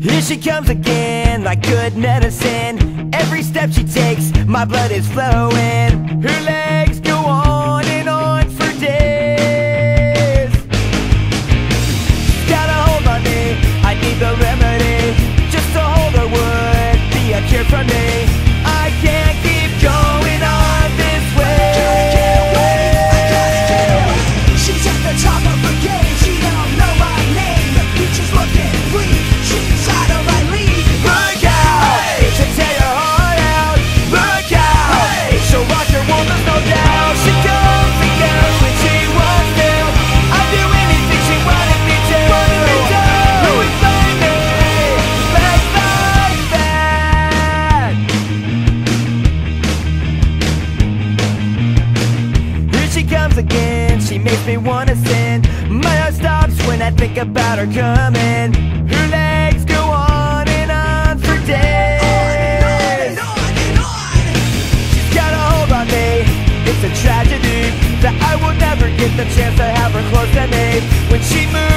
Here she comes again, like good medicine. Every step she takes, my blood is flowing. Her legs go on and on for days. Got a hold on me, I need the remedy. Just to hold her would be a cure for me. comes again. She makes me wanna sin. My heart stops when I think about her coming. Her legs go on and on for days. On and on and on She's got a hold on me. It's a tragedy That I will never get the chance to have her close to me. When she moves